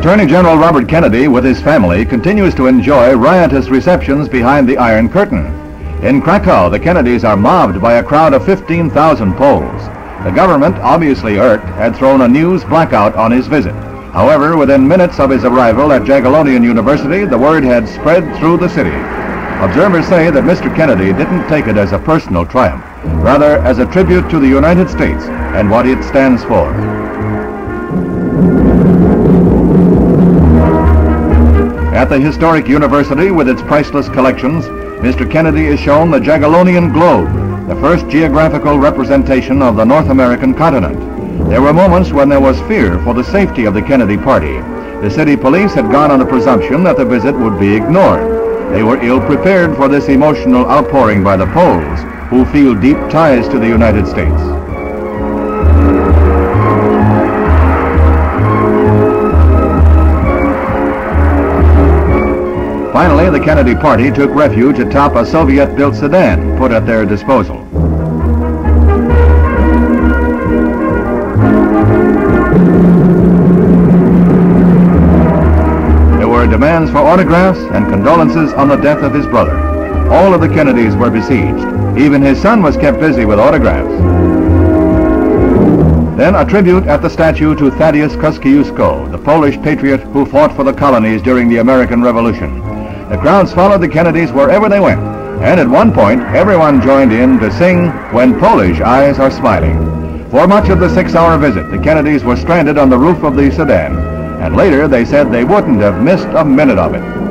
Attorney General Robert Kennedy, with his family, continues to enjoy riotous receptions behind the Iron Curtain. In Krakow, the Kennedys are mobbed by a crowd of 15,000 Poles. The government, obviously irked, had thrown a news blackout on his visit. However, within minutes of his arrival at Jagiellonian University, the word had spread through the city. Observers say that Mr. Kennedy didn't take it as a personal triumph, rather as a tribute to the United States and what it stands for. At the historic university with its priceless collections, Mr. Kennedy is shown the Jagiellonian globe, the first geographical representation of the North American continent. There were moments when there was fear for the safety of the Kennedy party. The city police had gone on the presumption that the visit would be ignored. They were ill prepared for this emotional outpouring by the Poles, who feel deep ties to the United States. Finally, the Kennedy party took refuge atop a Soviet-built sedan put at their disposal. There were demands for autographs and condolences on the death of his brother. All of the Kennedys were besieged. Even his son was kept busy with autographs. Then a tribute at the statue to Thaddeus Kosciuszko, the Polish patriot who fought for the colonies during the American Revolution. The crowds followed the Kennedys wherever they went, and at one point everyone joined in to sing When Polish Eyes Are Smiling. For much of the six-hour visit, the Kennedys were stranded on the roof of the sedan and later they said they wouldn't have missed a minute of it.